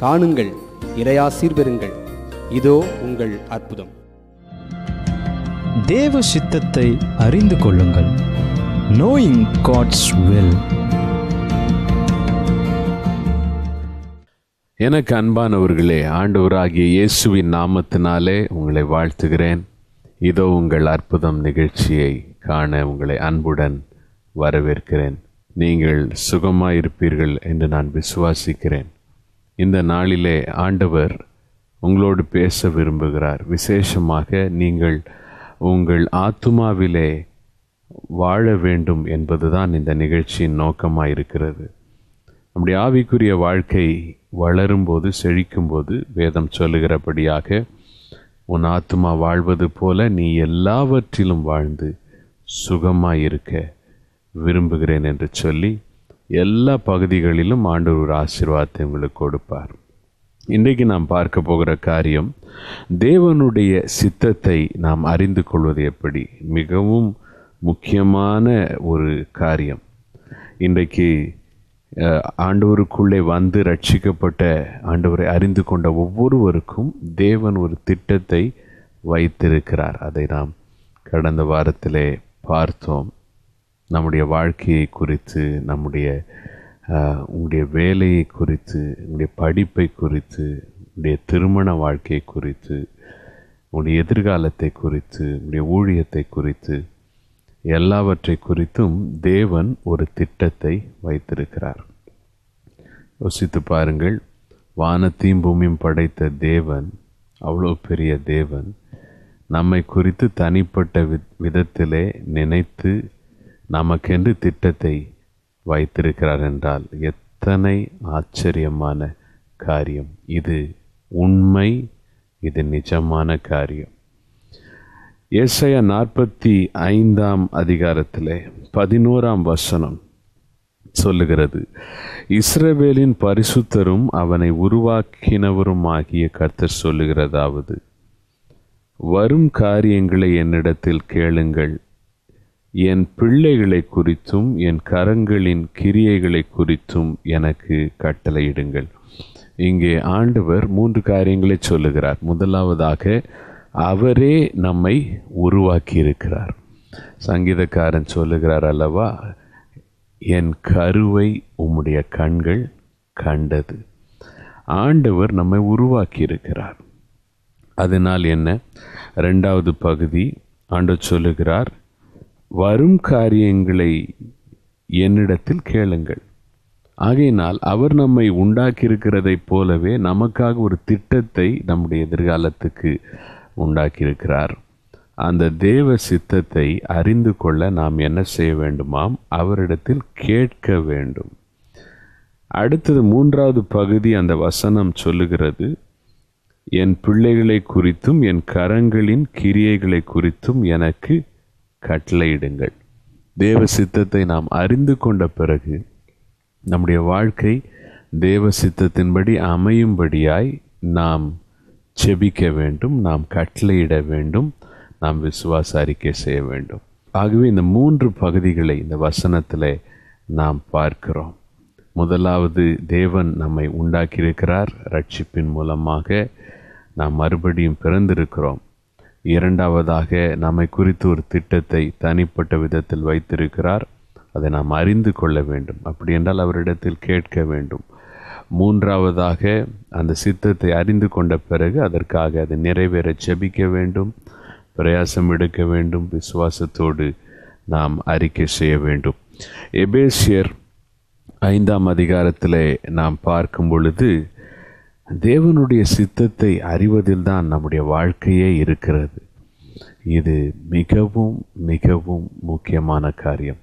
காணுங்கள் இறையாசீர் பெறுங்கள். இதோ உங்கள் அற்புதம். தேவ சித்தத்தை அறிந்து கொள்ளுங்கள். நோயிங் காட்ஸ் வில் எனக்கு அன்பானவர்களே ஆண்டவராகிய இயேசுவின் நாமத்தினாலே உங்களை வாழ்த்துகிறேன். இதோ உங்கள் அற்புதம் நிகழ்ச்சியை காண உங்களை அன்புடன் வரவேற்கிறேன். நீங்கள் சுகமாயிருப்பீர்கள் என்று நான் விசுவாசிக்கிறேன். இந்த நாளிலே ஆண்டவர் உங்களோடு பேச விரும்புகிறார். விசேஷமாக நீங்கள் உங்கள் ஆத்துமாவிலே வாழ வேண்டும் என்பதுதான் இந்த நிகழ்ச்சியின் நோக்கமாக இருக்கிறது நம்முடைய ஆவிக்குரிய வாழ்க்கை வளரும்போது செழிக்கும்போது வேதம் சொல்லுகிறபடியாக உன் ஆத்துமா வாழ்வது போல நீ எல்லாவற்றிலும் வாழ்ந்து சுகமாய் இருக்க விரும்புகிறேன் என்று சொல்லி எல்லா பகுதிகளிலும் ஆண்டவர் ஒரு ஆசீர்வாதத்தை உங்களுக்கு கொடுப்பார். இன்றைக்கு நாம் பார்க்க போகிற காரியம் தேவனுடைய சித்தத்தை நாம் அறிந்து கொள்வது எப்படி? மிகவும் முக்கியமான ஒரு காரியம். இன்றைக்கு ஆண்டவருக்குள்ளே வந்து ரட்சிக்கப்பட்ட ஆண்டவரை அறிந்து கொண்ட ஒவ்வொருவருக்கும் தேவன் ஒரு திட்டத்தை வைத்திருக்கிறார். அதை நாம் கடந்த வாரத்திலே பார்த்தோம். நம்முடைய வாழ்க்கையை குறித்து நம்முடைய உங்களுடைய வேலையை குறித்து உங்களுடைய படிப்பை குறித்து உங்களுடைய திருமண வாழ்க்கை குறித்து உங்களுடைய எதிர்காலத்தை குறித்து உங்களுடைய ஊழியத்தை குறித்து எல்லாவற்றை குறித்தும் தேவன் ஒரு திட்டத்தை வைத்திருக்கிறார். யோசித்து பாருங்கள் வானத்தையும் பூமியும் படைத்த தேவன் அவ்வளோ பெரிய தேவன் நம்மை குறித்து தனிப்பட்ட வி விதத்திலே நினைத்து நமக்கென்று திட்டத்தை வைத்திருக்கிறார் என்றால் எத்தனை ஆச்சரியமான காரியம். இது உண்மை இது நிஜமான காரியம். ஏசைய நாற்பத்தி ஐந்தாம் அதிகாரத்திலே பதினோராம் வசனம் சொல்லுகிறது இஸ்ரவேலின் பரிசுத்தரும் அவனை உருவாக்கினவருமாகிய கர்த்தர் சொல்லுகிறதாவது வரும் காரியங்களை என்னிடத்தில் கேளுங்கள் என் பிள்ளைகளை குறித்தும் என் கரங்களின் கிரியைகளை குறித்தும் எனக்கு கட்டளையிடுங்கள். இங்கே ஆண்டவர் மூன்று காரியங்களை சொல்லுகிறார். முதலாவதாக அவரே நம்மை உருவாக்கி இருக்கிறார் சங்கீதக்காரன் சொல்லுகிறார் அல்லவா என் கருவை உம்முடைய கண்கள் கண்டது. ஆண்டவர் நம்மை உருவாக்கி இருக்கிறார் அதனால் என்ன? ரெண்டாவது பகுதி ஆண்டவர் சொல்லுகிறார் வரும் காரியங்களை என்னிடத்தில் கேளுங்கள். ஆகையினால் அவர் நம்மை உண்டாக்கியிருக்கிறதைப் போலவே நமக்காக ஒரு திட்டத்தை நம்முடைய எதிர்காலத்துக்கு உண்டாக்கியிருக்கிறார். அந்த தேவ சித்தத்தை அறிந்து கொள்ள நாம் என்ன செய்ய வேண்டுமாம்? அவரிடத்தில் கேட்க வேண்டும். அடுத்தது மூன்றாவது பகுதி அந்த வசனம் சொல்லுகிறது. என் பிள்ளைகளை குறித்தும் என் கரங்களின் கிரியைகளை குறித்தும் எனக்கு கட்டளையிடுங்கள் தேவ சித்தத்தை நாம் அறிந்து கொண்ட பிறகு நம்முடைய வாழ்க்கை தேவ சித்தத்தின்படி அமையும்படியாய் நாம் செபிக்க வேண்டும் நாம் கட்டளையிட வேண்டும் நாம் விசுவாச அறிக்கை செய்ய வேண்டும். ஆகவே இந்த மூன்று பகுதிகளை இந்த வசனத்தில் நாம் பார்க்கிறோம். முதலாவது தேவன் நம்மை உண்டாக்கியிருக்கிறார். ரட்சிப்பின் மூலமாக நாம் மறுபடியும் பிறந்திருக்கிறோம். இரண்டாவதாக நம்மை குறித்து ஒரு திட்டத்தை தனிப்பட்ட விதத்தில் வைத்திருக்கிறார். அதை நாம் அறிந்து கொள்ள வேண்டும். அப்படி என்றால் அவரிடத்தில் கேட்க வேண்டும். மூன்றாவதாக அந்த சித்தத்தை அறிந்து கொண்ட பிறகு அதற்காக அதை நிறைவேற செபிக்க வேண்டும். பிரயாசம் எடுக்க வேண்டும். விசுவாசத்தோடு நாம் அறிக்கை செய்ய வேண்டும். எபேசியர் ஐந்தாம் அதிகாரத்தில் நாம் பார்க்கும் பொழுது தேவனுடைய சித்தத்தை அறிவதில்தான் நம்முடைய வாழ்க்கையே இருக்கிறது. இது மிகவும் மிகவும் முக்கியமான காரியம்.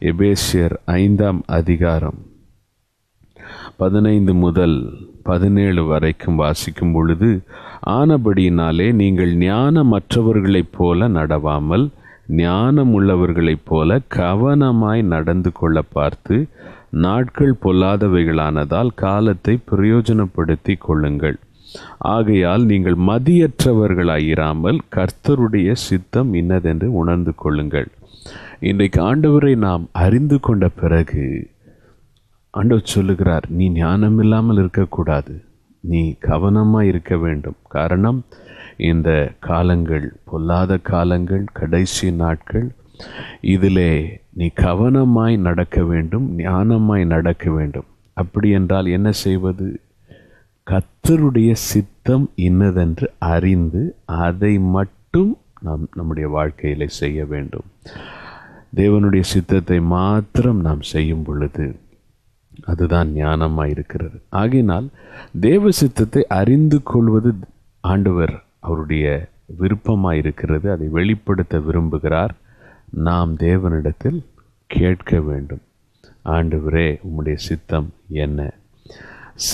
எபேசியர் ஐந்தாம் அதிகாரம் பதினைந்து முதல் பதினேழு வரைக்கும் வாசிக்கும் பொழுது ஆனபடியினாலே நீங்கள் ஞானமற்றவர்களைப் போல நடவாமல் ஞானம் உள்ளவர்களைப் போல கவனமாய் நடந்து கொள்ள பார்த்து நாட்கள் பொல்லாதவைகளானதால் காலத்தை பிரயோஜனப்படுத்தி கொள்ளுங்கள். ஆகையால் நீங்கள் மதியற்றவர்களாயிராமல் கர்த்தருடைய சித்தம் இன்னதென்று உணர்ந்து கொள்ளுங்கள். இன்றைக்கு ஆண்டவரை நாம் அறிந்து கொண்ட பிறகு ஆண்டவர் சொல்லுகிறார் நீ ஞானம் இல்லாமல் இருக்கக்கூடாது. நீ கவனமாக இருக்க வேண்டும். காரணம் இந்த காலங்கள் பொல்லாத காலங்கள் கடைசி நாட்கள் இதிலே நீ கவனமாய் நடக்க வேண்டும் ஞானமாய் நடக்க வேண்டும். அப்படி என்றால் என்ன செய்வது? கத்தருடைய சித்தம் இன்னதென்று அறிந்து அதை மட்டும் நாம் நம்முடைய வாழ்க்கையில் செய்ய வேண்டும். தேவனுடைய சித்தத்தை மாத்திரம் நாம் செய்யும் பொழுது அதுதான் ஞானமாய் இருக்கிறது. ஆகினால் தேவ சித்தத்தை அறிந்து கொள்வது ஆண்டவர் அவருடைய விருப்பமாக இருக்கிறது. அதை வெளிப்படுத்த விரும்புகிறார். நாம் தேவனிடத்தில் கேட்க வேண்டும். ஆண்டவரே உம்முடைய சித்தம் என்ன?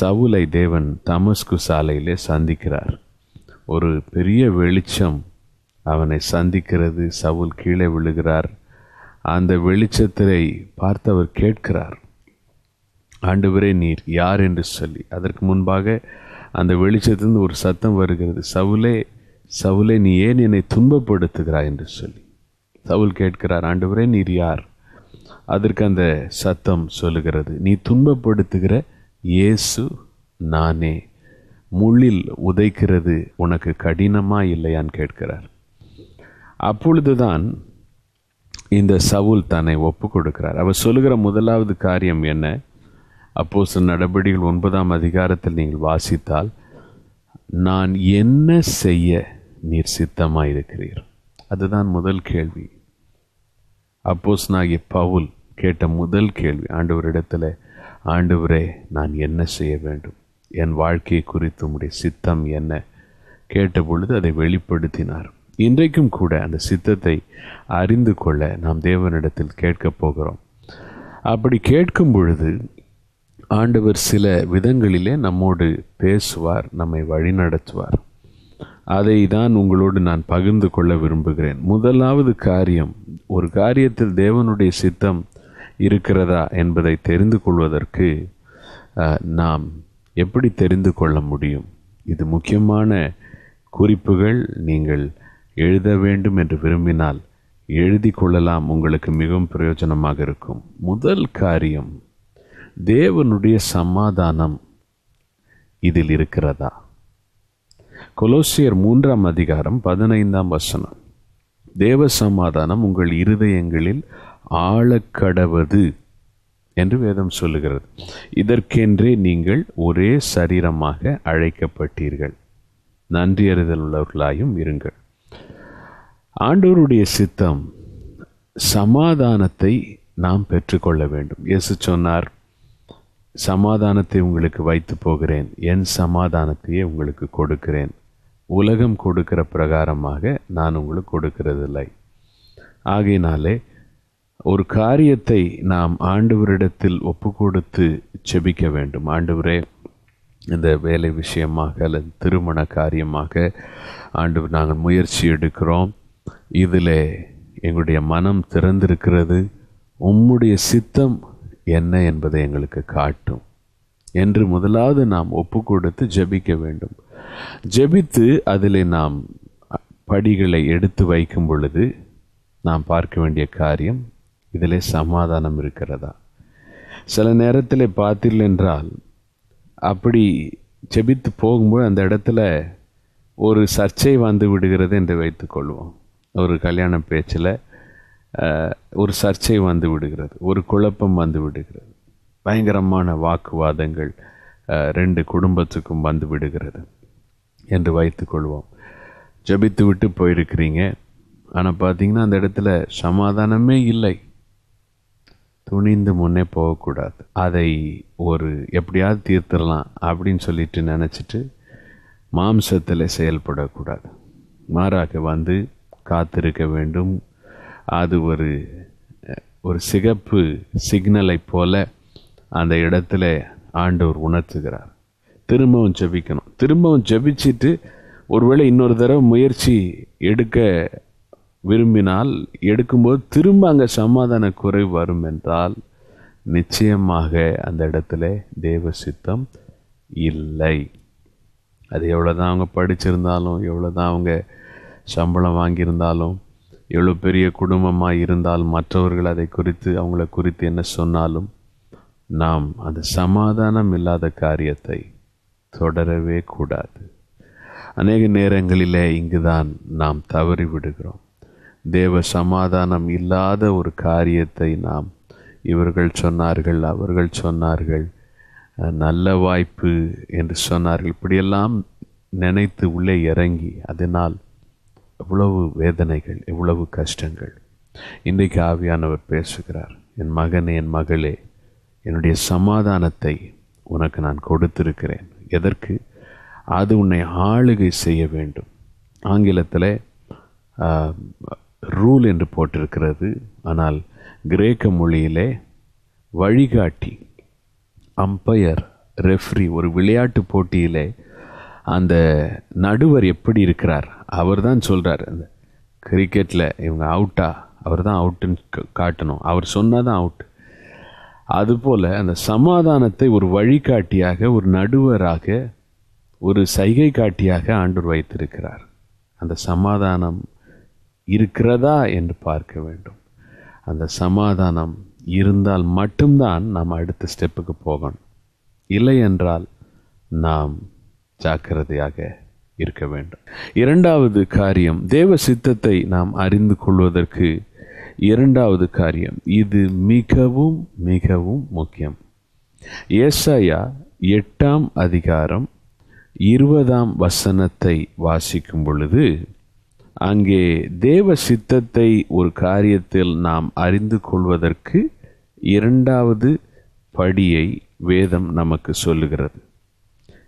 சவுலை தேவன் தமஸ்கு சாலையிலே சந்திக்கிறார். ஒரு பெரிய வெளிச்சம் அவனை சந்திக்கிறது. சவுல் கீழே விழுகிறார். அந்த வெளிச்சத்தை பார்த்து அவர் கேட்கிறார். ஆண்டவரே நீர் யார் என்று சொல்லி. அதற்கு முன்பாக அந்த வெளிச்சத்திலிருந்து ஒரு சத்தம் வருகிறது. சவுலே சவுலே நீ ஏன் என்னை துன்பப்படுத்துகிறாய் என்று சொல்லி. சவுல் கேட்கிறார் ஆண்டவரே நீர் யார்? அதற்கு அந்த சத்தம் சொல்லுகிறது நீ துன்பப்படுத்துகிற இயேசு நானே. முள்ளில் உதைக்கிறது உனக்கு கடினமா இல்லையான்னு கேட்கிறார். அப்பொழுதுதான் இந்த சவுல் தன்னை ஒப்பு கொடுக்கிறார். அவர் சொல்லுகிற முதலாவது காரியம் என்ன? அப்போ சில நடவடிக்கைகள் ஒன்பதாம் அதிகாரத்தில் நீங்கள் வாசித்தால் நான் என்ன செய்ய நீர் சித்தமாக இருக்கிறீர் அதுதான் முதல் கேள்வி. அப்போஸ்னாகிய பவுல் கேட்ட முதல் கேள்வி ஆண்டவரிடத்தில் ஆண்டவரே நான் என்ன செய்ய வேண்டும்? என் வாழ்க்கையை குறித்து உடைய சித்தம் என்ன? கேட்ட பொழுது அதை வெளிப்படுத்தினார். இன்றைக்கும் கூட அந்த சித்தத்தை அறிந்து கொள்ள நாம் தேவனிடத்தில் கேட்கப் போகிறோம். அப்படி கேட்கும் பொழுது ஆண்டவர் சில விதங்களிலே நம்மோடு பேசுவார் நம்மை வழிநடத்துவார். அதை தான் உங்களோடு நான் பகிர்ந்து கொள்ள விரும்புகிறேன். முதலாவது காரியம் ஒரு காரியத்தில் தேவனுடைய சித்தம் இருக்கிறதா என்பதை தெரிந்து கொள்வதற்கு நாம் எப்படி தெரிந்து கொள்ள முடியும்? இது முக்கியமான குறிப்புகள். நீங்கள் எழுத வேண்டும் என்று விரும்பினால் எழுதி கொள்ளலாம். உங்களுக்கு மிகவும் பிரயோஜனமாக இருக்கும். முதல் காரியம் தேவனுடைய சமாதானம் இதில் இருக்கிறதா? கொலோசியர் மூன்றாம் அதிகாரம் பதினைந்தாம் வசனம். தேவ சமாதானம் உங்கள் இருதயங்களில் ஆழக்கடவது என்று வேதம் சொல்லுகிறது. இதற்கென்றே நீங்கள் ஒரே சரீரமாக அழைக்கப்பட்டீர்கள். நன்றி அறிதல் உள்ளவர்களாயும் இருங்கள். ஆண்டோருடைய சித்தம் சமாதானத்தை நாம் பெற்றுக்கொள்ள வேண்டும். இயேசு சொன்னார் சமாதானத்தை உங்களுக்கு வைத்து போகிறேன். என் சமாதானத்தையே உங்களுக்கு கொடுக்கிறேன். உலகம் கொடுக்கிற பிரகாரமாக நான் உங்களுக்கு கொடுக்கிறதில்லை. ஆகையினாலே ஒரு காரியத்தை நாம் ஆண்டவரிடத்தில் ஒப்பு கொடுத்து செபிக்க வேண்டும். ஆண்டவரே இந்த வேலை விஷயமாக அல்லது திருமண காரியமாக ஆண்டு நாங்கள் முயற்சி எடுக்கிறோம். இதில் எங்களுடைய மனம் திறந்திருக்கிறது. உம்முடைய சித்தம் என்ன என்பதை எங்களுக்கு காட்டும். என்று முதலாவது நாம் ஒப்பு கொடுத்து ஜெபிக்க வேண்டும். ஜெபித்து அதில் நாம் படிகளை எடுத்து வைக்கும் பொழுது நாம் பார்க்க வேண்டிய காரியம் இதில் சமாதானம் இருக்கிறதா? சில நேரத்தில் பார்த்தீர்கள் என்றால் அப்படி ஜெபித்து போகும்போது அந்த இடத்துல ஒரு சர்ச்சை வந்து விடுகிறது என்று வைத்துக்கொள்வோம் ஒரு கல்யாண பேச்சில் ஒரு சர்ச்சை வந்து விடுகிறது ஒரு குழப்பம் வந்து விடுகிறது. பயங்கரமான வாக்குவாதங்கள் அஹ், ரெண்டு குடும்பத்துக்கும் வந்து விடுகிறது என்று வைத்துக்கொள்வோம் ஜெபித்து விட்டு போயிருக்கிறீங்க. ஆனால் பார்த்தீங்கன்னா அந்த இடத்துல சமாதானமே இல்லை. துணிந்து முன்னே போகக்கூடாது. அதை ஒரு எப்படியாவது தீர்த்திடலாம் அப்படின்னு சொல்லிட்டு நினச்சிட்டு மாம்சத்தில் செயல்படக்கூடாது. மாறாக வந்து காத்திருக்க வேண்டும். அது ஒரு ஒரு சிகப்பு சிக்னலை போல அந்த இடத்துல ஆண்டவர் உணர்த்துகிறார். திரும்பவும் ஜெபிக்கணும். திரும்பவும் ஜெபிச்சிட்டு ஒருவேளை இன்னொரு தடவை முயற்சி எடுக்க விரும்பினால் எடுக்கும்போது திரும்ப அங்கே சமாதான குறைவு வரும் என்றால் நிச்சயமாக அந்த இடத்துல தேவ சித்தம் இல்லை. அது எவ்வளோதான் அவங்க படிச்சிருந்தாலும் எவ்வளோதான் அவங்க சம்பளம் வாங்கியிருந்தாலும் எவ்வளோ பெரிய குடும்பமாக இருந்தால் மற்றவர்கள் அதை குறித்து அவங்கள குறித்து என்ன சொன்னாலும் நாம் அந்த சமாதானம் இல்லாத காரியத்தை தொடரவே கூடாது. அநேக நேரங்களிலே இங்குதான் நாம் தவறி விடுகிறோம். தேவ சமாதானம் இல்லாத ஒரு காரியத்தை நாம் இவர்கள் சொன்னார்கள் அவர்கள் சொன்னார்கள் நல்ல வாய்ப்பு என்று சொன்னார்கள். இப்படியெல்லாம் நினைத்து உள்ளே இறங்கி அதனால் எவ்வளவு வேதனைகள் எவ்வளவு கஷ்டங்கள். இன்றைக்கு ஆவியானவர் பேசுகிறார் என் மகனே என் மகளே என்னுடைய சமாதானத்தை உனக்கு நான் கொடுத்திருக்கிறேன். எதற்கு? அது உன்னை ஆளுகை செய்ய வேண்டும். ஆங்கிலத்தில் ரூல் என்று போட்டிருக்கிறது. ஆனால் கிரேக்க மொழியிலே வழிகாட்டி அம்பையர் ரெஃப்ரி ஒரு விளையாட்டு போட்டியிலே அந்த நடுவர் எப்படி இருக்கிறார்? அவர் தான் சொல்கிறார் அந்த கிரிக்கெட்டில் இவங்க அவுட்டா அவர் தான் அவுட்டுன்னு காட்டணும். அவர் சொன்னால் தான் அவுட் அதுபோல் அந்த சமாதானத்தை ஒரு வழிகாட்டியாக ஒரு நடுவராக ஒரு சைகை காட்டியாக ஆண்டவர் வைத்திருக்கிறார். அந்த சமாதானம் இருக்கிறதா என்று பார்க்க வேண்டும். அந்த சமாதானம் இருந்தால் மட்டும்தான் நாம் அடுத்த ஸ்டெப்புக்கு போகணும். இல்லை என்றால் நாம் ஜாக்கிரதையாக இருக்க வேண்டும். இரண்டாவது காரியம் தேவ சித்தத்தை நாம் அறிந்து கொள்வதற்கு இரண்டாவது காரியம். இது மிகவும் மிகவும் முக்கியம். ஏசாயா எட்டாம் அதிகாரம் இருபதாம் வசனத்தை வாசிக்கும் பொழுது அங்கே தேவ சித்தத்தை ஒரு காரியத்தில் நாம் அறிந்து கொள்வதற்கு இரண்டாவது படியை வேதம் நமக்கு சொல்லுகிறது.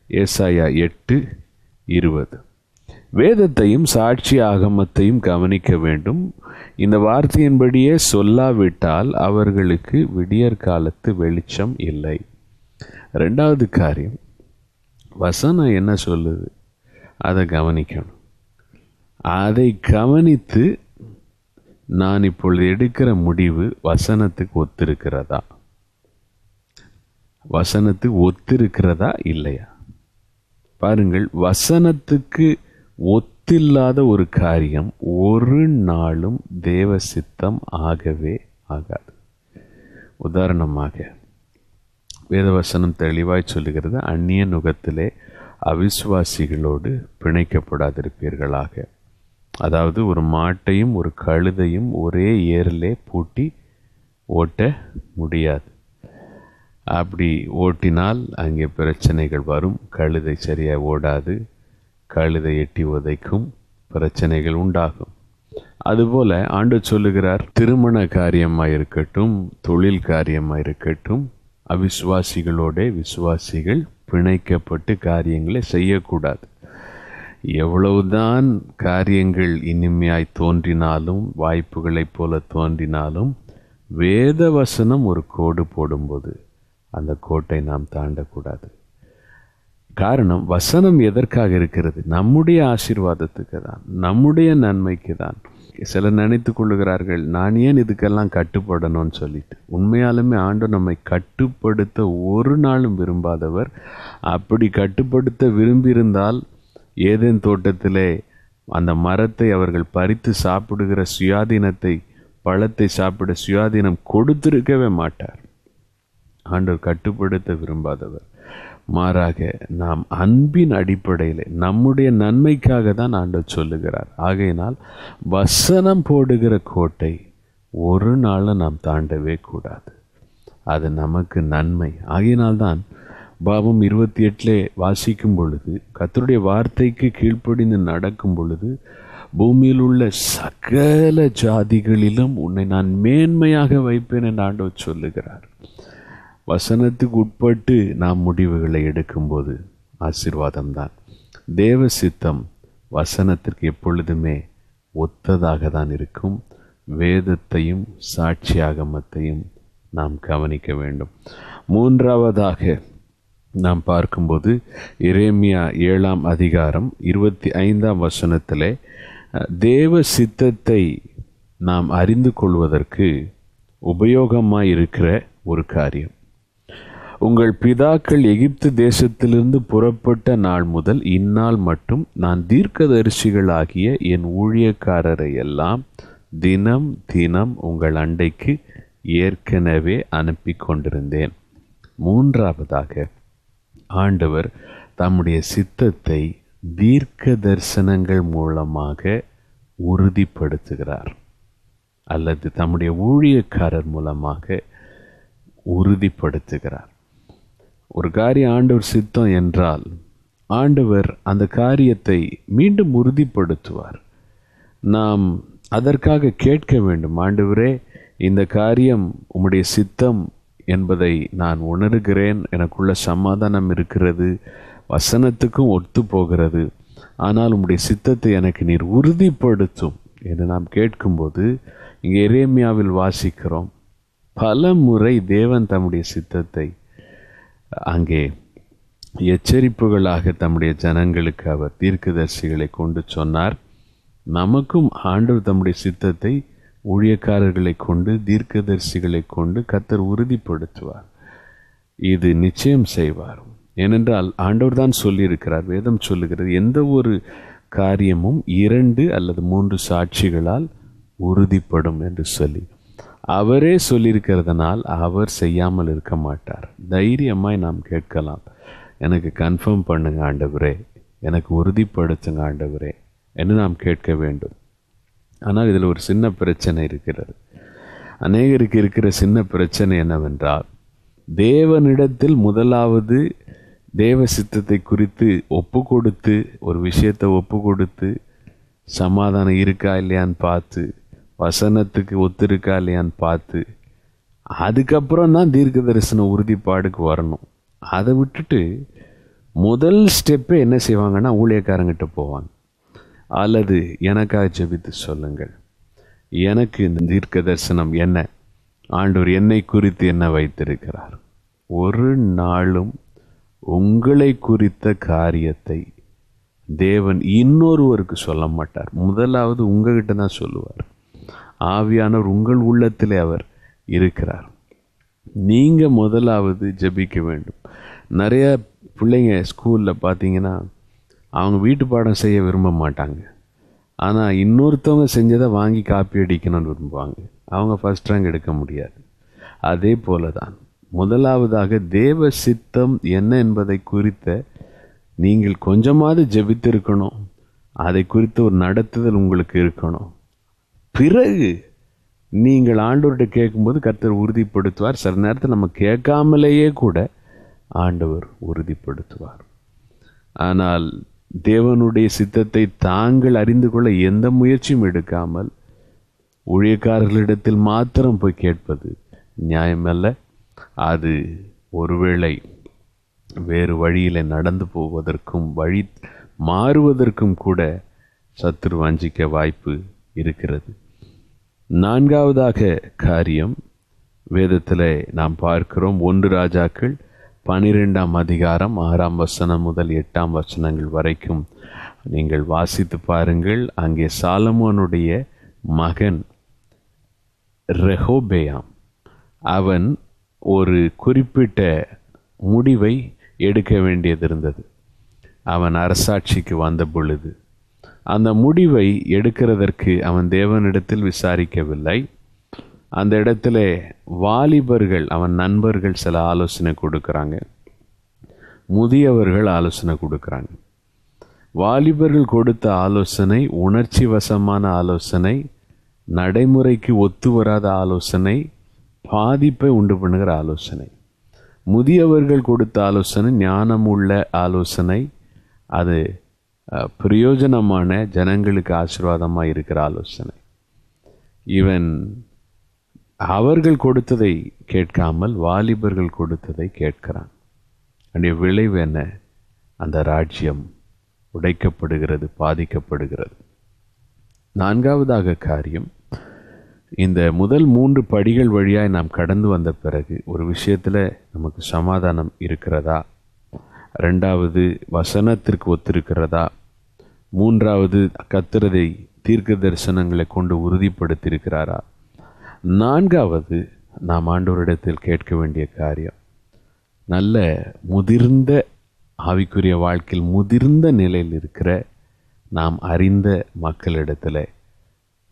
ஏசாயா எட்டு இருபது. வேதத்தையும் சாட்சி ஆகமத்தையும் கவனிக்க வேண்டும். இந்த வார்த்தையின்படியே சொல்லாவிட்டால் அவர்களுக்கு விடியற் காலத்து வெளிச்சம் இல்லை. ரெண்டாவது காரியம் வசனம் என்ன சொல்லுது? அதை கவனிக்கணும். அதை கவனித்து நான் இப்பொழுது எடுக்கிற முடிவு வசனத்துக்கு ஒத்திருக்கிறதா? வசனத்துக்கு ஒத்திருக்கிறதா இல்லையா? பாருங்கள் வசனத்துக்கு ஒத்தில்லாத ஒரு காரியம் ஒரு நாளும் தேவ சித்தம் ஆகவே ஆகாது. உதாரணமாக வேதவசனம் தெளிவாய் சொல்லுகிறது அந்நிய நுகத்திலே அவிசுவாசிகளோடு பிணைக்கப்படாதிருப்பீர்களாக. அதாவது ஒரு மாட்டையும் ஒரு கழுதையும் ஒரே ஏரிலே பூட்டி ஓட்ட முடியாது. அப்படி ஓட்டினால் அங்கே பிரச்சனைகள் வரும் கழுதை சரியாக ஓடாது கழுதை எட்டி உதைக்கும் பிரச்சனைகள் உண்டாகும். அதுபோல ஆண்டு சொல்லுகிறார் திருமண காரியமாக இருக்கட்டும் தொழில் காரியமாக இருக்கட்டும் அவிசுவாசிகளோட விசுவாசிகள் பிணைக்கப்பட்டு காரியங்களை செய்யக்கூடாது. எவ்வளவுதான் காரியங்கள் இனிமையாய் தோன்றினாலும் வாய்ப்புகளைப் போல தோன்றினாலும் வேத வசனம் ஒரு கோடு போடும்போது அந்த கோட்டை நாம் தாண்டக்கூடாது. காரணம் வசனம் எதற்காக இருக்கிறது? நம்முடைய ஆசீர்வாதத்துக்கு தான் நம்முடைய நன்மைக்கு தான் சிலர் நினைத்து கொள்ளுகிறார்கள் நான் ஏன் இதுக்கெல்லாம் கட்டுப்படணும்னு சொல்லிட்டு. உண்மையாலுமே ஆண்டு நம்மை கட்டுப்படுத்த ஒரு நாளும் விரும்பாதவர். அப்படி கட்டுப்படுத்த விரும்பியிருந்தால் ஏதேன் தோட்டத்திலே அந்த மரத்தை அவர்கள் பறித்து சாப்பிடுகிற சுயாதீனத்தை பழத்தை சாப்பிட சுயாதீனம் கொடுத்திருக்கவே மாட்டார். ஆண்டவர் கட்டுப்படுத்த விரும்பாதவர். மாறாக நாம் அன்பின் அடிப்படையில் நம்முடைய நன்மைக்காக தான் ஆண்டவர் சொல்லுகிறார். ஆகையினால் வசனம் போடுகிற கோட்டை ஒரு நாளும் நாம் தாண்டவே கூடாது. அது நமக்கு நன்மை. ஆகையினால்தான் பாவம் இருபத்தி எட்டிலே வாசிக்கும் பொழுது கத்தருடைய வார்த்தைக்கு கீழ்ப்படிந்து நடக்கும் பொழுது பூமியில் உள்ள சகல ஜாதிகளிலும் உன்னை நான் மேன்மையாக வைப்பேன் என்று ஆண்டவர் சொல்லுகிறார். வசனத்துக்கு உட்பட்டு நாம் முடிவுகளை எடுக்கும்போது ஆசீர்வாதம்தான். தேவ சித்தம் வசனத்திற்கு எப்பொழுதுமே ஒத்ததாக தான் இருக்கும். வேதத்தையும் சாட்சியாகமத்தையும் நாம் கவனிக்க வேண்டும். மூன்றாவதாக நாம் பார்க்கும்போது இரேமியா ஏழாம் அதிகாரம் இருபத்தி ஐந்தாம் வசனத்திலே தேவ சித்தத்தை நாம் அறிந்து கொள்வதற்கு உபயோகமாக இருக்கிற ஒரு காரியம். உங்கள் பிதாக்கள் எகிப்து தேசத்திலிருந்து புறப்பட்ட நாள் முதல் இந்நாள் மட்டும் நான் தீர்க்கதரிசிகளாகிய என் ஊழியக்காரரை எல்லாம் தினம் தினம் உங்கள் அண்டைக்கு ஏற்கனவே அனுப்பி கொண்டிருந்தேன். மூன்றாவதாக ஆண்டவர் தம்முடைய சித்தத்தை தீர்க்க தரிசனங்கள் மூலமாக உறுதிப்படுத்துகிறார். அல்லது தம்முடைய ஊழியக்காரர் மூலமாக உறுதிப்படுத்துகிறார். ஒரு காரியம் ஆண்டவர் சித்தம் என்றால் ஆண்டவர் அந்த காரியத்தை மீண்டும் உறுதிப்படுத்துவார். நாம் அதற்காக கேட்க வேண்டும் ஆண்டவரே இந்த காரியம் உம்முடைய சித்தம் என்பதை நான் உணர்கிறேன். எனக்குள்ள சமாதானம் இருக்கிறது. வசனத்துக்கும் ஒத்து போகிறது. ஆனால் உம்முடைய சித்தத்தை எனக்கு நீர் உறுதிப்படுத்தும் என்று நாம் கேட்கும்போது இங்கே எரேமியாவில் வாசிக்கிறோம். பல முறை தேவன் தம்முடைய சித்தத்தை அங்கே எச்சரிப்புகளாக தம்முடைய ஜனங்களுக்கு அவர் தீர்க்கதரிசிகளை கொண்டு சொன்னார். நமக்கும் ஆண்டவர் தம்முடைய சித்தத்தை ஊழியக்காரர்களை கொண்டு தீர்க்கதரிசிகளை கொண்டு கத்தர் உறுதிப்படுத்துவார். இது நிச்சயம் செய்வார். ஏனென்றால் ஆண்டவர் தான் சொல்லியிருக்கிறார் வேதம் சொல்லுகிறது எந்த ஒரு காரியமும் இரண்டு அல்லது மூன்று சாட்சிகளால் உறுதிப்படும் என்று சொல்லி. அவரே சொல்லியிருக்கிறதுனால் அவர் செய்யாமல் இருக்க மாட்டார். தைரியமாய் நாம் கேட்கலாம். எனக்கு கன்ஃபார்ம் பண்ணுங்க ஆண்டவரே. எனக்கு உறுதிப்படுத்துங்க ஆண்டவரே. என்று நாம் கேட்க வேண்டும். ஆனால் இதில் ஒரு சின்ன பிரச்சனை இருக்கிறது. அநேகருக்கு இருக்கிற சின்ன பிரச்சனை என்னவென்றால் தேவனிடத்தில் முதலாவது தேவ சித்தத்தை குறித்து ஒப்பு கொடுத்து ஒரு விஷயத்தை ஒப்பு கொடுத்து சமாதானம் இருக்கா இல்லையான்னு பார்த்து வசனத்துக்கு ஒத்து இருக்கா இல்லையான்னு பார்த்து அதுக்கப்புறம் தான் தீர்க்க தரிசன உறுதிப்பாடுக்கு வரணும். அதை விட்டுட்டு முதல் ஸ்டெப்பே என்ன செய்வாங்கன்னா ஊழியக்காரங்கிட்ட போவாங்க. அல்லது எனக்காக ஜெபித்து சொல்லுங்கள். எனக்கு இந்த தீர்க்க தரிசனம் என்ன? ஆண்டவர் என்னை குறித்து என்ன வைத்திருக்கிறார்? ஒரு நாளும் உங்களை குறித்த காரியத்தை தேவன் இன்னொருவருக்கு சொல்ல மாட்டார். முதலாவது உங்ககிட்ட தான் சொல்லுவார். ஆவியானவர் உங்கள் உள்ளத்திலே அவர் இருக்கிறார். நீங்கள் முதலாவது ஜெபிக்க வேண்டும். நிறைய பிள்ளைங்க ஸ்கூலில் பார்த்தீங்கன்னா அவங்க வீட்டு பாடம் செய்ய விரும்ப மாட்டாங்க. ஆனால் இன்னொருத்தவங்க செஞ்சதை வாங்கி காப்பி அடிக்கணும்னு விரும்புவாங்க. அவங்க ஃபஸ்ட் ரேங்க் எடுக்க முடியாது. அதே போல தான் முதலாவதாக தேவ சித்தம் என்ன என்பதை குறித்த நீங்கள் கொஞ்சமாவது ஜெபித்திருக்கணும். அதை குறித்து ஒரு நடத்துதல் உங்களுக்கு இருக்கணும். பிறகு நீங்கள் ஆண்டவர்கிட்ட கேட்கும்போது கர்த்தர் உறுதிப்படுத்துவார். சில நேரத்தில் நம்ம கேட்காமலேயே கூட ஆண்டவர் உறுதிப்படுத்துவார். ஆனால் தேவனுடைய சித்தத்தை தாங்கள் அறிந்து கொள்ள எந்த முயற்சியும் எடுக்காமல் ஊழியக்காரர்களிடத்தில் மாத்திரம் போய் கேட்பது நியாயமல்ல. அது ஒருவேளை வேறு வழியில் நடந்து போவதற்கும் வழி மாறுவதற்கும் கூட சத்துரு வஞ்சிக்க வாய்ப்பு இருக்கிறது. நான்காவதாக காரியம் வேதத்தில் நாம் பார்க்கிறோம் ஒன்று ராஜாக்கள் பனிரெண்டாம் அதிகாரம் ஆறாம் வசனம் முதல் எட்டாம் வசனங்கள் வரைக்கும். நீங்கள் வாசித்து பாருங்கள் அங்கே சாலமோனுடைய மகன் ரெஹோபேயாம் அவன் ஒரு குறிப்பிட்ட முடிவை எடுக்க வேண்டியது இருந்தது. அவன் அரசாட்சிக்கு வந்த பொழுது அந்த முடிவை எடுக்கிறதற்கு அவன் தேவனிடத்தில் விசாரிக்கவில்லை. அந்த இடத்துல வாலிபர்கள் அவன் நண்பர்கள் சில ஆலோசனை கொடுக்குறாங்க. முதியவர்கள் ஆலோசனை கொடுக்குறாங்க. வாலிபர்கள் கொடுத்த ஆலோசனை உணர்ச்சி வசமான ஆலோசனை நடைமுறைக்கு ஒத்து வராத ஆலோசனை பாதிப்பை உண்டு பண்ணுகிற ஆலோசனை. முதியவர்கள் கொடுத்த ஆலோசனை ஞானமுள்ள ஆலோசனை அது பிரயோஜனமான ஜனங்களுக்கு ஆசீர்வாதமாக இருக்கிற ஆலோசனை. இவன் அவர்கள் கொடுத்ததை கேட்காமல் வாலிபர்கள் கொடுத்ததை கேட்கிறான். அதனுடைய விளைவு என்ன? அந்த ராஜ்யம் உடைக்கப்படுகிறது பாதிக்கப்படுகிறது. நான்காவதாக காரியம் இந்த முதல் மூன்று படிகள் வழியாய் நாம் கடந்து வந்த பிறகு ஒரு விஷயத்தில் நமக்கு சமாதானம் இருக்கிறதா? ரெண்டாவது வசனத்திற்கு ஒத்திருக்கிறதா? மூன்றாவது கத்திரதை தீர்க்க தரிசனங்களை கொண்டு உறுதிப்படுத்தியிருக்கிறாரா? நான்காவது நாம் ஆண்டோரிடத்தில் கேட்க வேண்டிய காரியம். நல்ல முதிர்ந்த ஆவிக்குரிய வாழ்க்கையில் முதிர்ந்த நிலையில் இருக்கிற நாம் அறிந்த மக்களிடத்தில்.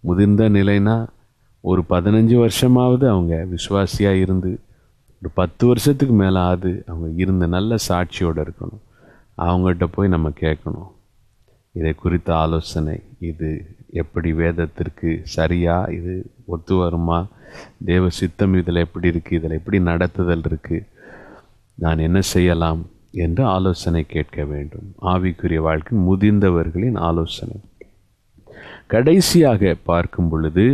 முதிர்ந்த நிலைனா ஒரு பதினஞ்சு வருஷமாவது அவங்க விசுவாசியாக இருந்து ஒரு பத்து வருஷத்துக்கு மேலே ஆகுது அவங்க இருந்த நல்ல சாட்சியோடு இருக்கணும். அவங்கள்ட்ட போய் நம்ம கேட்கணும். இதை குறித்த ஆலோசனை. இது எப்படி வேதத்திற்கு சரியா? இது ஒத்து வருமா? தேவ சித்தம் இதில் எப்படி இருக்குது இதில் எப்படி நடத்துதல் இருக்குது நான் என்ன செய்யலாம் என்று ஆலோசனை கேட்க வேண்டும். ஆவிக்குரிய வாழ்க்கை முதிர்ந்தவர்களின் ஆலோசனை. கடைசியாக பார்க்கும் பொழுது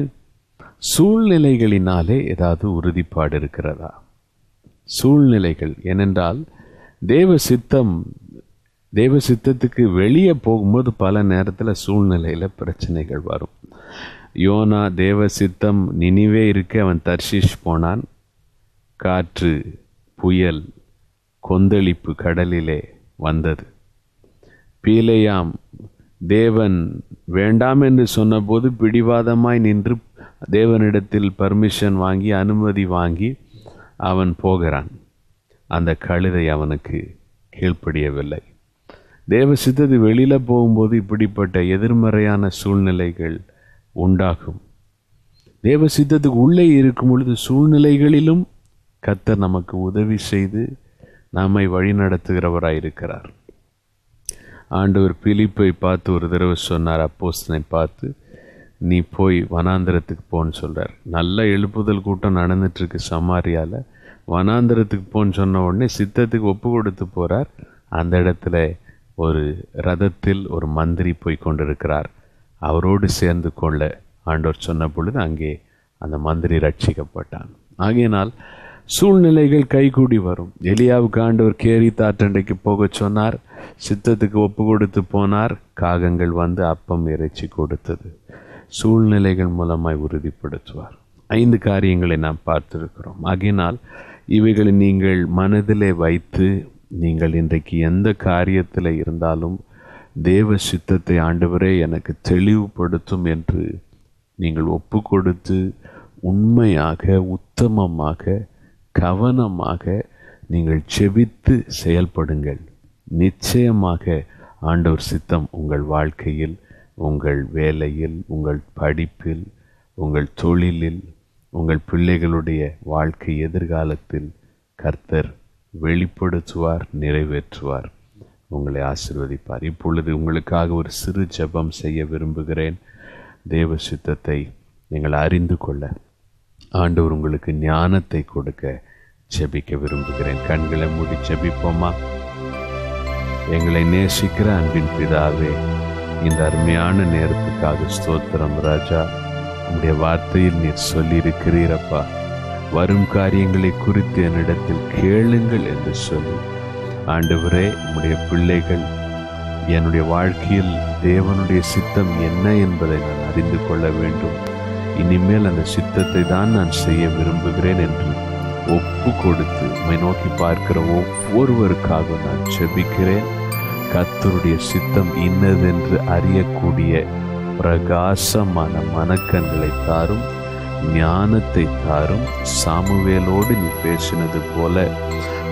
சூழ்நிலைகளினாலே ஏதாவது உறுதிப்பாடு இருக்கிறதா? சூழ்நிலைகள் ஏனென்றால் தேவ சித்தம் தெய்வ சித்தத்துக்கு வெளியே போகும்போது பல நேரத்தில் சூழ்நிலையில் பிரச்சனைகள் வரும். யோனா தேவ சித்தம் நினைவே இருக்க அவன் தர்ஷிஷ் போனான். காற்று புயல் கொந்தளிப்பு கடலிலே வந்தது. பீலையாம் தேவன் வேண்டாம் என்று சொன்னபோது பிடிவாதமாய் நின்று தேவனிடத்தில் பர்மிஷன் வாங்கி அனுமதி வாங்கி அவன் போகிறான். அந்த கழுதை அவனுக்கு கீழ்ப்படியவில்லை. தேவ சித்தது வெளியில் போகும்போது இப்படிப்பட்ட எதிர்மறையான சூழ்நிலைகள் உண்டாகும். தேவ சித்தத்துக்கு உள்ளே இருக்கும் பொழுது சூழ்நிலைகளிலும் கத்தர் நமக்கு உதவி செய்து நம்மை வழிநடத்துகிறவராக இருக்கிறார். ஆண்டவர் பிலிப்பை பார்த்து ஒரு தடவை சொன்னார் அப்போஸ்தனை பார்த்து நீ போய் வனாந்திரத்துக்கு போன்னு சொல்கிறார் நல்ல எழுப்புதல் கூட்டம் நடந்துட்டுருக்கு சமாரியால். வனாந்திரத்துக்கு போன்னு சொன்ன உடனே சித்தத்துக்கு ஒப்பு கொடுத்து போகிறார் அந்த இடத்துல ஒரு ரதத்தில் ஒரு மந்திரி போய் கொண்டிருக்கிறார். அவரோடு சேர்ந்து கொள்ள ஆண்டவர் சொன்ன பொழுது அங்கே அந்த மந்திரி ரட்சிக்கப்பட்டான் ஆகையினால் சூழ்நிலைகள் கைகூடி வரும். எலியாவுக்கு ஆண்டவர் கேரி தாற்றண்டைக்கு போக சொன்னார். சித்தத்துக்கு ஒப்பு கொடுத்து போனார். காகங்கள் வந்து அப்பம் இறைச்சி கொடுத்தது. சூழ்நிலைகள் மூலமாய் உறுதிப்படுத்துவார். ஐந்து காரியங்களை நாம் பார்த்துருக்கிறோம். ஆகையினால் இவைகளை நீங்கள் மனதிலே வைத்து நீங்கள் இன்றைக்கு எந்த காரியத்தில் இருந்தாலும் தேவ சித்தத்தை ஆண்டவரே எனக்கு தெளிவுபடுத்தும் என்று நீங்கள் ஒப்பு கொடுத்து உண்மையாக உத்தமமாக கவனமாக நீங்கள் செபித்து செயல்படுங்கள். நிச்சயமாக ஆண்டவர் சித்தம் உங்கள் வாழ்க்கையில் உங்கள் வேலையில் உங்கள் படிப்பில் உங்கள் தொழிலில் உங்கள் பிள்ளைகளுடைய வாழ்க்கை எதிர்காலத்தில் கர்த்தர் வெளிப்படுத்துவார் நிறைவேற்றுவார். உங்களை ஆசிர்வதிப்பார். இப்பொழுது உங்களுக்காக ஒரு சிறு ஜபம் செய்ய விரும்புகிறேன். தேவ சித்தத்தை நீங்கள் அறிந்து கொள்ள. ஆண்டவர் உங்களுக்கு ஞானத்தை கொடுக்க ஜெபிக்க விரும்புகிறேன். கண்களை மூடி ஜெபிப்போமா? எங்களை நேசிக்கிற அன்பின் பிதாவே இந்த அருமையான நேரத்துக்காக ஸ்தோத்திரம் ராஜா. உங்களுடைய வார்த்தையில் நீர் சொல்லியிருக்கிறீரப்பா. வரும் காரியங்களை குறித்து என்னிடத்தில் கேளுங்கள் என்று சொல்லி. ஆண்டவரே உம்முடைய பிள்ளைகள் என்னுடைய வாழ்க்கையில் தேவனுடைய சித்தம் என்ன என்பதை நான் அறிந்து கொள்ள வேண்டும். இனிமேல் அந்த சித்தத்தை தான் நான் செய்ய விரும்புகிறேன் என்று ஒப்பு கொடுத்து உம்மை நோக்கி பார்க்கிற ஒவ்வொருவருக்காக நான் செபிக்கிறேன். கத்தருடைய சித்தம் இன்னதென்று அறியக்கூடிய பிரகாசமான மனக்கண்களை தாரும். ஞானத்தை தாரும் சாமுவேலோடு நீ பேசினது போல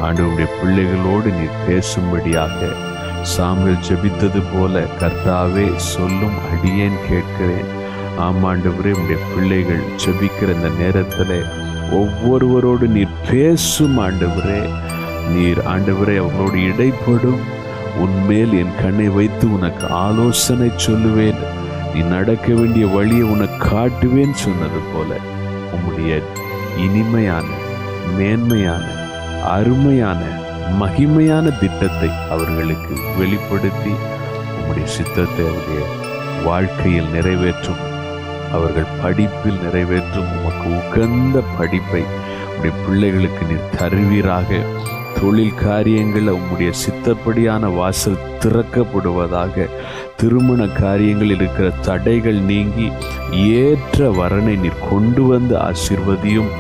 ஆண்டவருடைய பிள்ளைகளோடு நீ பேசும்படியாக சாமுவேல் ஜெபித்தது போல கர்த்தாவே சொல்லும் அடியேன் கேட்கிறேன். ஆமாண்டவரே உடைய பிள்ளைகள் ஜெபிக்கிற இந்த நேரத்தில் ஒவ்வொருவரோடு நீர் பேசும் ஆண்டவரே. நீர் ஆண்டவரே அவர்களோடு இடைப்படும். உன்மேல் என் கண்ணை வைத்து உனக்கு ஆலோசனை சொல்லுவேன். நீ நடக்க வேண்டிய வழியை உனக்கு காட்டுவேன் சொன்னது போல உம்முடைய இனிமையான மேன்மையான அருமையான மகிமையான திட்டத்தை அவர்களுக்கு வெளிப்படுத்தி உம்முடைய சித்தத்தை அவருடைய வாழ்க்கையில் நிறைவேற்றும் அவர்கள் படிப்பில் நிறைவேற்றும் உமக்கு உகந்த படிப்பை உடைய பிள்ளைகளுக்கு நீ தருவீராக. தொழில் காரியங்களில் உம்முடைய சித்தப்படியான வாசல் திறக்கப்படுவதாக திருமண காரியங்கள் இருக்கிற தடைகள் நீங்கி ஏற்ற வரனை நீர் கொண்டு வந்து ஆசிர்வதியும்.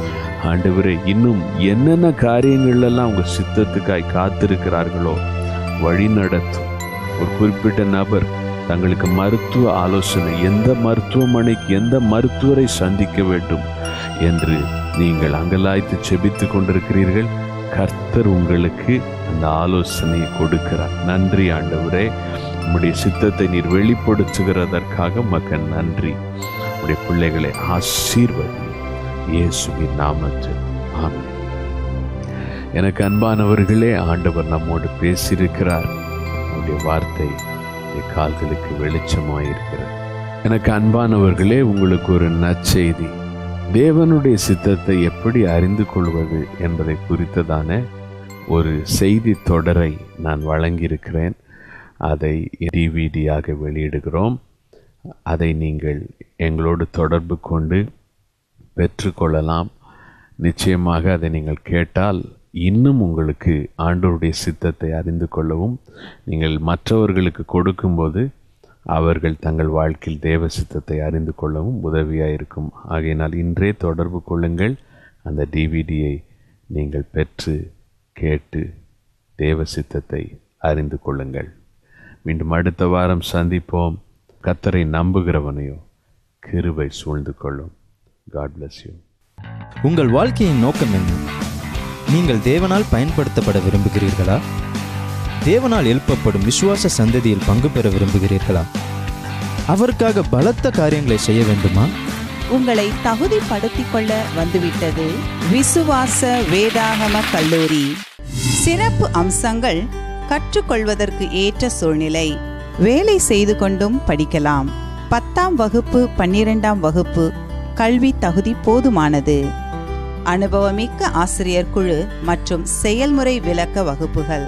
ஆண்டவரே இன்னும் என்னென்ன காரியங்கள்லாம் உங்கள் சித்தத்துக்காய் காத்திருக்கிறார்களோ வழி நடத்தும். ஒரு குறிப்பிட்ட நபர் தங்களுக்கு மருத்துவ ஆலோசனை எந்த மருத்துவமனைக்கு எந்த மருத்துவரை சந்திக்க வேண்டும் என்று நீங்கள் அங்கலாய்த்து செபித்து கொண்டிருக்கிறீர்கள். கர்த்தர் உங்களுக்கு அந்த ஆலோசனையை கொடுக்கிறார். நன்றி ஆண்டவரே. உம்முடைய சித்தத்தை நீர் வெளிப்படுத்துகிறதற்காக மக்கள் நன்றி. உடைய பிள்ளைகளை ஆசீர்வதி. இயேசுவின் நாமத்தில். ஆமே எனக்கு அன்பானவர்களே ஆண்டவர் நம்மோடு பேசியிருக்கிறார். அவருடைய வார்த்தை என் கால்களுக்கு வெளிச்சமாயிருக்கிறது. எனக்கு அன்பானவர்களே உங்களுக்கு ஒரு நற்செய்தி. தேவனுடைய சித்தத்தை எப்படி அறிந்து கொள்வது என்பதை குறித்ததான ஒரு செய்தி தொடரை நான் வழங்கியிருக்கிறேன். அதை டிவிடியாக வெளியிடுகிறோம். அதை நீங்கள் எங்களோடு தொடர்பு கொண்டு பெற்றுக்கொள்ளலாம். நிச்சயமாக அதை நீங்கள் கேட்டால் இன்னும் உங்களுக்கு ஆண்டோருடைய சித்தத்தை அறிந்து கொள்ளவும் நீங்கள் மற்றவர்களுக்கு கொடுக்கும்போது அவர்கள் தங்கள் வாழ்க்கையில் தேவ சித்தத்தை அறிந்து கொள்ளவும் உதவியாக இருக்கும் ஆகையினால் இன்றே தொடர்பு கொள்ளுங்கள். அந்த டிவிடியை நீங்கள் பெற்று கேட்டு தேவ சித்தத்தை அறிந்து கொள்ளுங்கள். மீண்டும் அடுத்த வாரம் சந்திப்போம். கத்தரை நம்புகிறவனையோ கிருபை சூழ்ந்து கொள்ளும். காட் bless யூ உங்கள் வாழ்க்கையின் நோக்கம் என்ன? நீங்கள் தேவனால் பயன்படுத்தப்பட விரும்புகிறீர்களா? தேவனால் எழுப்பப்படும் விசுவாச சந்ததியில் பங்கு பெற விரும்புகிறீர்களா? அவருக்காக பலத்த காரியங்களை செய்ய வேண்டுமா? உங்களை தகுதிப்படுத்திக் கொள்ள வந்துவிட்டது. விசுவாச வேதாகம கல்லூரி. சிறப்பு அம்சங்கள் கற்றுக்கொள்வதற்கு ஏற்ற சூழ்நிலை. வேலை செய்து கொண்டும் படிக்கலாம். பத்தாம் வகுப்பு பன்னிரெண்டாம் வகுப்பு கல்வி தகுதி போதுமானது. அனுபவமிக்க ஆசிரியர் குழு மற்றும் செயல்முறை விளக்க வகுப்புகள்.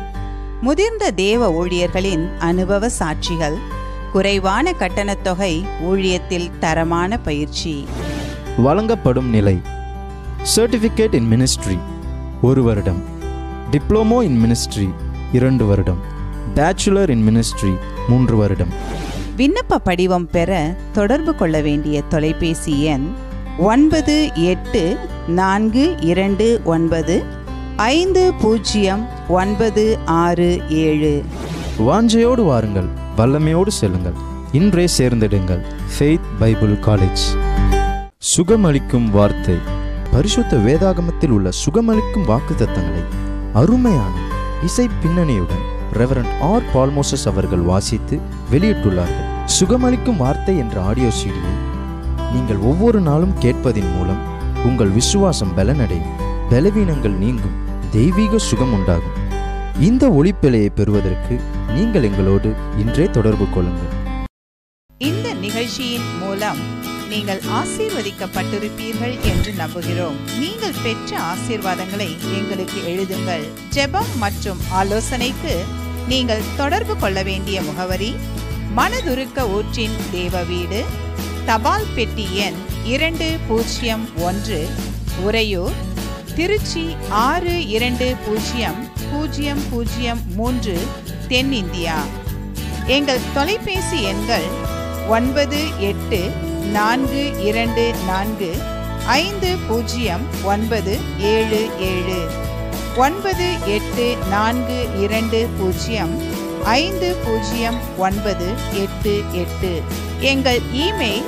முதிர்ந்த தேவ ஊழியர்களின் அனுபவ சாட்சிகள். குறைவான கட்டணத் தொகை ஊழியத்தில் தரமான பயிற்சி. வழங்கப்படும் நிலை. சர்டிஃபிகேட் இன் மினிஸ்ட்ரி ஒரு வருடம். டிப்ளமோ இன் மினிஸ்ட்ரி இரண்டு வருடம். பேச்சுலர் இன் மினிஸ்ட்ரி மூன்று வருடம். விண்ணப்ப படிவம் பெற தொடர்பு கொள்ள வேண்டிய தொலைபேசி எண் ஒன்பது எட்டு நான்கு இரண்டு ஒன்பது ஐந்து பூஜ்ஜியம் ஒன்பது ஆறு ஏழு. வாஞ்சையோடு வாருங்கள் வல்லமையோடு செல்லுங்கள் இன்றே சேர்ந்திடுங்கள். ஃபெய்த் பைபிள் காலேஜ் சுகமளிக்கும் வார்த்தை. பரிசுத்த வேதாகமத்தில் உள்ள சுகமளிக்கும் வாக்குத்தத்தங்களை அருமையான இசை பின்னணியுடன் ரெவரண்ட் ஆர் பால்மோசஸ் அவர்கள் வாசித்து வெளியிட்டுள்ளார்கள். சுகமளிக்கும் வார்த்தை என்ற ஆடியோ சீடியை நீங்கள் ஒவ்வொரு நாளும் கேட்பதின் மூலம் உங்கள் விசுவாசம் பலனடையும். பலவீனங்கள் நீங்கும். தெய்வீக சுகம் உண்டாகும். இந்த ஒளிப்பிழையை பெறுவதற்கு நீங்கள் எங்களோடு இன்றே தொடர்பு கொள்ளுங்கள். இந்த நிகழ்ச்சியின் மூலம் நீங்கள் ஆசீர்வதிக்கப்பட்டிருப்பீர்கள் என்று நம்புகிறோம். நீங்கள் பெற்ற ஆசீர்வாதங்களை எங்களுக்கு எழுதுங்கள். ஜெபம் மற்றும் ஆலோசனைக்கு நீங்கள் தொடர்பு கொள்ள வேண்டிய முகவரி மனதுருக்க ஊற்றின் தேவ வீடு தபால் பெட்டி எண் இரண்டு பூஜ்ஜியம் ஒன்று உறையூர் திருச்சி ஆறு இரண்டு பூஜ்ஜியம் பூஜ்ஜியம் பூஜ்ஜியம் மூன்று தென்னிந்தியா. எங்கள் தொலைபேசி எண்கள் ஒன்பது எட்டு நான்கு இரண்டு நான்கு ஐந்து பூஜ்ஜியம் ஒன்பது ஏழு ஏழு ஒன்பது எட்டு நான்கு இரண்டு பூஜ்ஜியம் ஐந்து பூஜ்ஜியம் ஒன்பது எட்டு எட்டு. எங்கள் email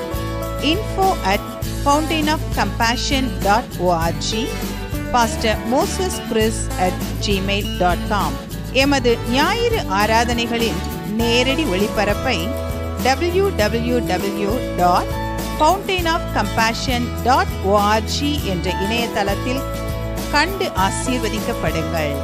info at Fountain of Compassion dot ORG pastor Moses Chris at Gmail dot com எமது ஞாயிறு ஆராதனைகளின் நேரடி ஒளிபரப்பை W W W dot Fountain of Compassion dot ORG என்ற இணையதளத்தில் கண்டு ஆசீர்வதிக்கப்படுங்கள்.